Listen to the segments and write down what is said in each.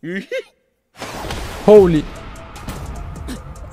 Holy.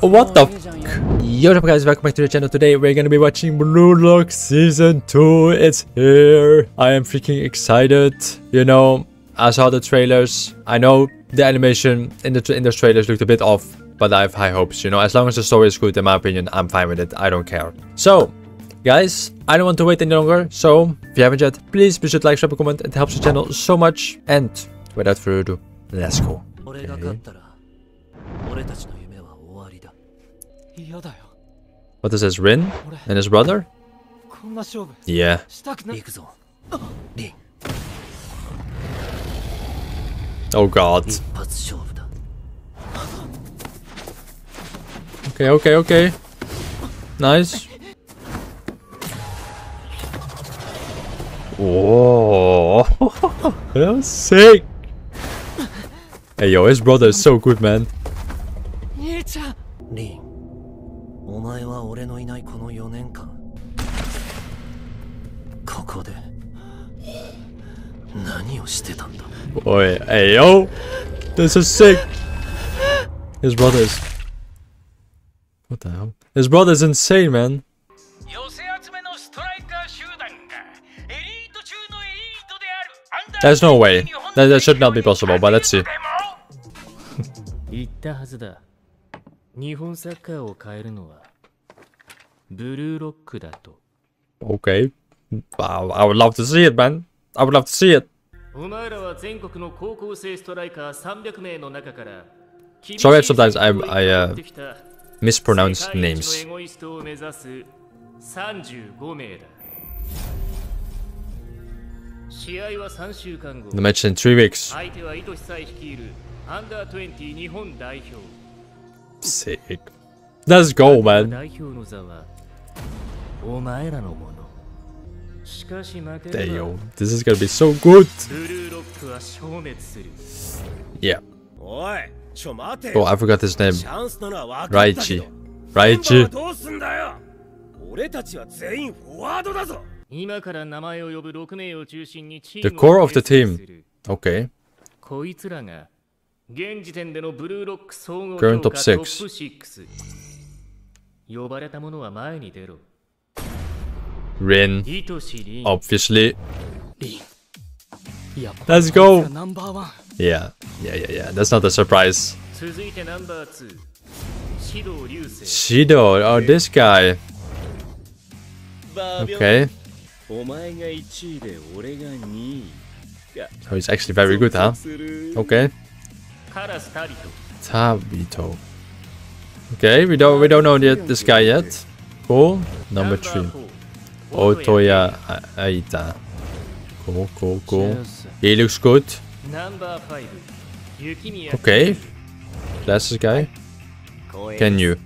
What the f Yo, up guys, welcome back to the channel. Today we're gonna be watching Blue Lock Season 2. It's here. I am freaking excited. You know, I saw the trailers. I know the animation in the in those trailers looked a bit off, but I have high hopes. You know, as long as the story is good, in my opinion, I'm fine with it. I don't care. So, guys, I don't want to wait any longer. So, if you haven't yet, please be sure to like, subscribe, and comment. It helps the channel so much. And without further ado, Let's go. Okay. What does this Rin and his brother? Yeah. Oh god. Okay, okay, okay. Nice. Whoa. that was sick. Hey, yo, his brother is so good, man. 兄ちゃんリンお前は俺のいないこの4年間ここで何をしてたんだ Boy, hey, yo. This is sick. His brother is... What the hell? His brother is insane, man. 寄せ集めのストライカー集団がエリート中のエリートであるアンダー There's no way. That, that should not be possible, but let's see. 言ったはずだ日本サッカーを変えるのはブルーロックだと Okay. Wow, I would love to see it, man. I would love to see it. お前らは全国の高校生ストライカー300名の中から Sorry if sometimes I- I, uh, 厳しい戦いをやってきた Mispronounce 世界一 names. のエゴイストを目指す35名だ試合は3週間後 The match in three weeks. 相手は糸さえ率いるアンダー20日本代表 Sick. Let's go, man. 代表の座はお前らのものしかし負け Hey, れば yo. This is gonna be so good. ブルーロックは消滅する Yeah. おいちょ待て Oh, I forgot his name. チャンスなのは分かったけ Raichi. どメンバーは Raichi. どうすんだよ俺たちは全員フォワードだぞ今から名前を呼ぶ6名を中心にチ The ーム core を of the 結成 team. する Okay. こいつらが 現時点でのブルーロック総合評価トップ6呼ばれたものは前に出ろ Rin, obviously. Let's go! Yeah, yeah, yeah, yeah. That's not a surprise. Shido, oh, this guy. Okay. So he's actually very good, huh? Okay. Tabito. Okay, we don't we don't know yet this guy yet. Cool. Number three. Otoya Eita. Cool, cool, cool. He looks good. Okay. Classic guy. Can you?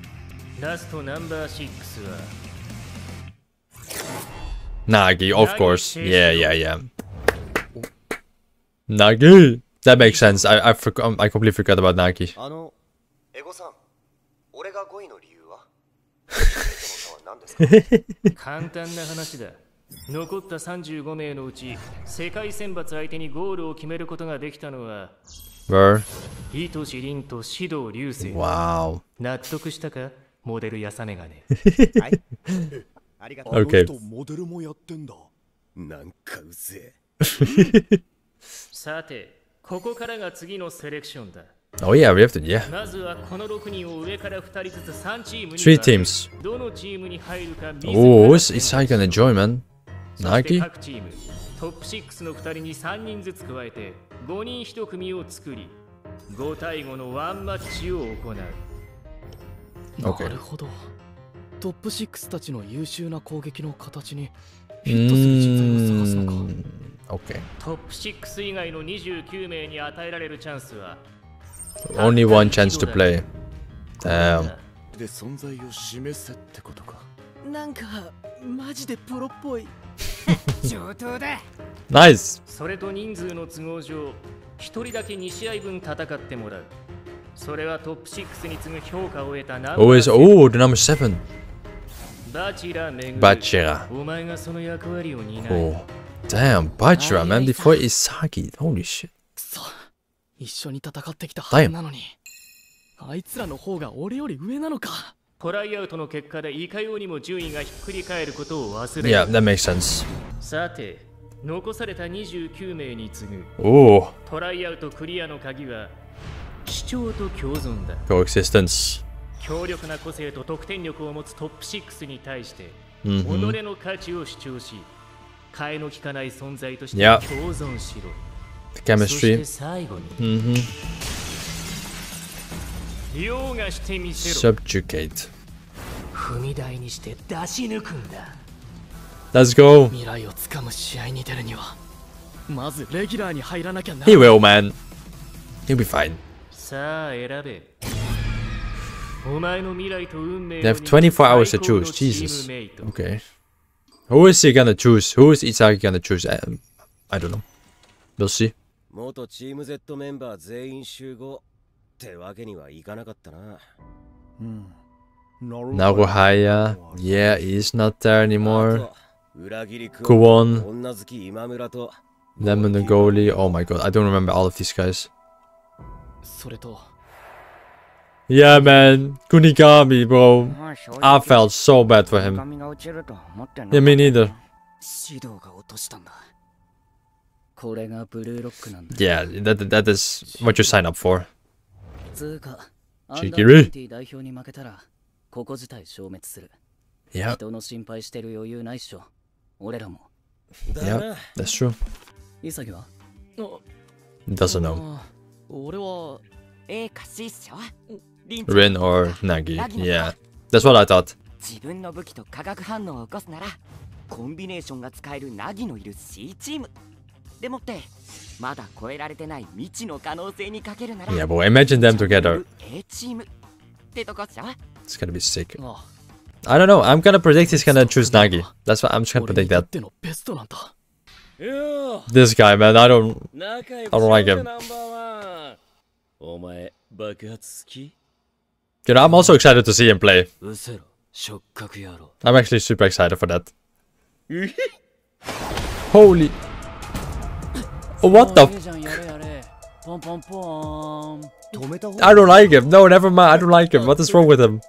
Nagi, of course. Yeah, yeah, yeah. Nagi! That makes sense. I I forgot. I completely forgot about Nagi. 残った35名のうち世界選抜相手にゴールを決めることができたのは Where? 糸師凛と士道龍聖 Wow 納得したかモデルやさめがねはいありがとう OK モデルもやってんだなんかうぜえさてここからが次のセレクションだ Oh yeah, we have to. Yeah. まずはこの6人を上から2人ずつ3チームに Three 分け teams. どのチームに入るか Oh, what's Isai gonna join, man? そして Nagi? 各チームトップ6の2人に3人ずつ加えて5人1組を作り5対5のワンマッチを行う.なるほどトップ6たちの優秀な攻撃の形にフィットする人材を探すのか Mm, okay. トップ6以外の29名に与えられるチャンスは Only one chance to play. Damn. で存在を示せってことかなんかマジでプロっぽい上等だ Nice. それと人数の都合上1人だけ2試合分戦ってもらうそれはトップ6に次ぐ評価を得たナンバ Oh, is ー oh the number seven. バチラメグバチラお前がその役割を担う Oh, Damn, Bachira, man, before Isagi. Holy shit. 一緒に戦ってきたはずなのにあいつらの方が俺より上なのかトライアウトの結果でいかようにも順位がひっくり返ることを忘れ Yeah, that makes sense さて残された29名に次ぐおトライアウトクリアの鍵は主張と共存だ Coexistence 強力な個性と得点力を持つトップ6に対して己の価値を主張し、mm hmm. 替えのきかない存在として共存しろ。The chemistry. Mm-hmm. Subjugate. Let's go. He will, man. He'll be fine. They have 24 hours to choose. Jesus. Okay. Who is he gonna choose? Who is Isagi gonna choose? Um, I don't know. We'll see. 元チーム Z メンバー全員集合ってわけにはいかなかったな Naruhaya. Yeah, he's not there あ anymore. と裏切りく Kuwon. 女好き今村と Lemon the goalie. Oh my god, I don't remember all of these guys. それと Yeah, man. Kunigami, bro. I felt so bad for him. Yeah, me neither. Yeah, that, that is what you sign up for. Chigiri. Yeah, that's true. Doesn't know. あ俺は A か C っしょ Rin or Nagi. Yeah, that's what I thought. 自分の武器と化学反応を起こすならコンビネーションが使えるナギのいる C チームでもってまだ超えられてない未知の可能性にかけるなら Yeah, but imagine them together. A チームってとこっしょ It's gonna be sick. あ I don't know. I'm gonna predict he's gonna choose Nagi. That's what I'm just gonna 俺に predict とっ that. てのベストなんだよ This guy, man. I don't. 仲良 I don't like him. Dude, I'm also excited to see him play. I'm actually super excited for that. Holy... What the fuck? I don't like him. No, never mind. I don't like him. What is wrong with him?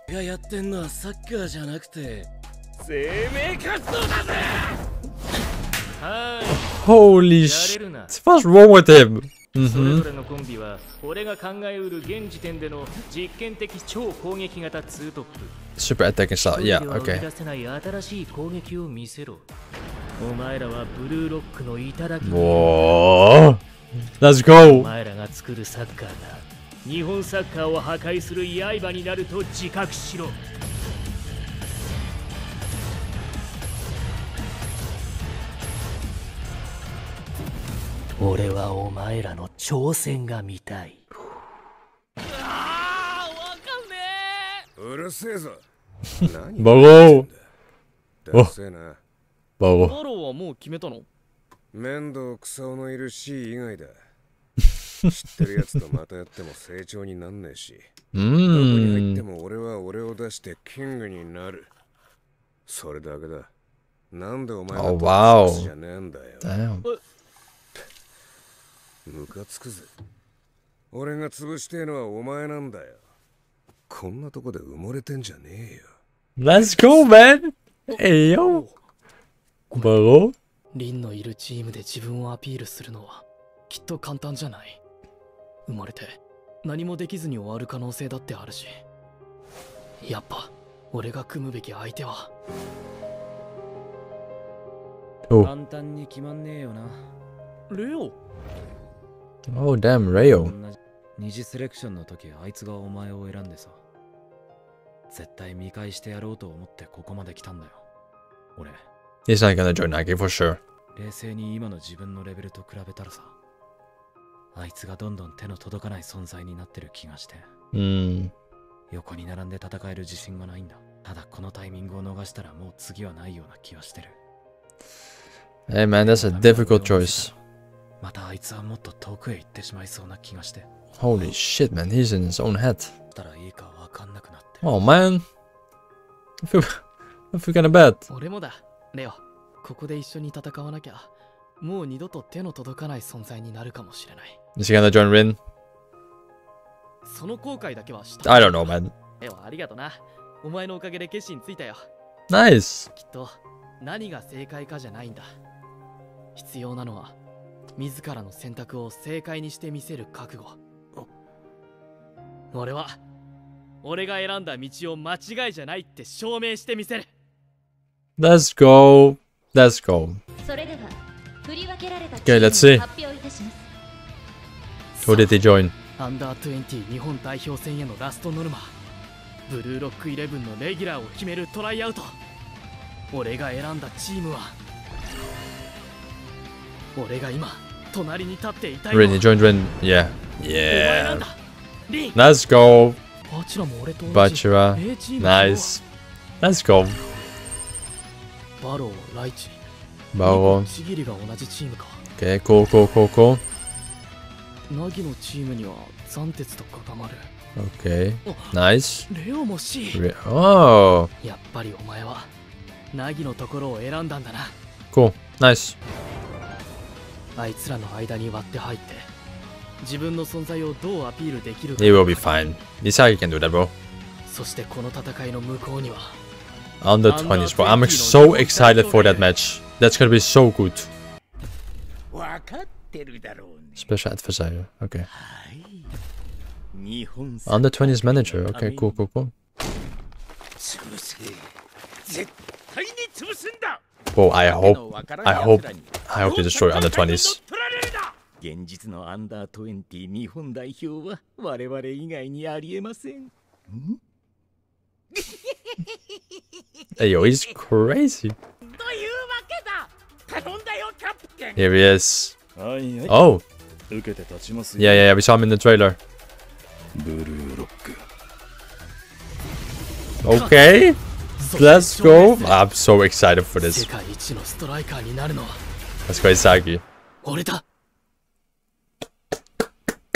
Holy shit. What's wrong with him? それ Mm-hmm. ぞれのコンビは俺が考えうる現時点での実験的超攻撃型ツートップ Super attacking style. 一 Yeah, 人では生み okay. 出せない新しい攻撃を見せろお前らはブルーロックの頂きお.前らが作るサッカーが日本サッカーを破壊する刃になると自覚しろ俺はお前らの挑戦が見たいうるせえ ぞ Bogo. だせえな Bogo. バローはもう決めたの？面倒くさおのいる C 以外だ 知ってるやつとまたやっても成長になんねえしどこに入って Mmm. も俺は俺を出してキングになるそれだけだなんでお前 Oh, は wow. じゃねえんだよ Damn. ムカつくぜ俺が潰してえのはお前なんだよこんなとこで埋もれてんじゃねえよ Let's go, man. Hey, yo. Bogo. リンのいるチームで自分をアピールするのはきっと簡単じゃない生まれて何もできずに終わる可能性だってあるしやっぱ俺が組むべき相手は Oh. 簡単に決まんねえよな。レオ Oh, damn, Reo. 二次セレクションの時あいつがお前を選んでさ絶対見返してやろうと思ってここまで来たんだよ俺 He's not gonna join Nike for sure 冷静に今の自分のレベルと比べたらさあいつがどんどん手の届かない存在になってる気がしてうん横に並んで戦える自信がないんだただこのタイミングを逃したらもう次はないような気はしてる Hey man, that's a difficult choice. またあいつはもっと遠くへ行ってしまいそうな気がして。Holy shit, man. He's in his own head. たらいいかわかんなくなって。Oh, man. I feel, I feel kinda bad. 俺もだレオここで一緒に戦わなきゃもう二度と手の届かない存在になるかもしれない Is he gonna join Rin? その後悔だけはした I don't know, man. でもありがとなお前のおかげで決心ついたよ Nice. きっと何が正解かじゃないんだ必要なのは自らの選択を正解にしてみせる覚悟俺は俺が選んだ道を間違いじゃないって証明してみせる Let's go. Let's go. それでは振り分けられた Okay, let's see. Who did he join? アンダー20日本代表戦へのラストノルマブルーロックイレブンのレギュラーを決めるトライアウト俺が選んだチームは俺が今隣に立っていたい Rin, you joined Rin. Yeah. Yeah. Let's go. Bachira. Nice. Let's go. バロー、ライチ。バロー。ちぎりが同じチームか。OK、こうこうこうこう。ナギのチームには残鉄と固まる。OK、ナイス。レオも C。レオ。やっぱりお前はナギのところを選んだんだな。こう、ナイス。あいつらの間に割って入って自分の存在をどうアピールできるか He will be fine. Isagi can do that, bro. そしてこの戦いの向こうには Under 20s, bro. I'm so excited for that match. That's gonna be so good. わかってるだろうね Special adversary. Okay. 日本 Under 20s manager. Okay, cool, cool, cool. 潰せ絶対に潰すんだ Whoa, I hope, I hope, I hope they destroy under 20s. 現実のアンダー20日本代表は我々以外にありえません Hey, yo, he's crazy. というわけだ頼んだよキャプテン Here he is. はいはい Oh, 受けて立ちます yeah, yeah, yeah. We saw him in the trailer. ブルーロック Okay, Let's go. I'm so excited for this. Let's go,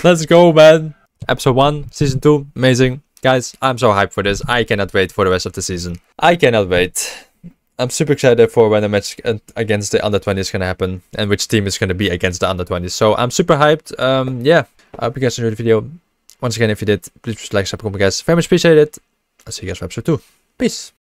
Let's go, man. Episode 1, Season 2. Amazing. Guys, I'm so hyped for this. I cannot wait for the rest of the season. I cannot wait. I'm super excited for when the match against the under 20 is gonna happen and which team is gonna be against the under 20. So I'm super hyped. Um, yeah, I hope you guys enjoyed the video. Once again, if you did, please like, subscribe, guys. Very much appreciate it. I'll see you guys for episode 2. Peace.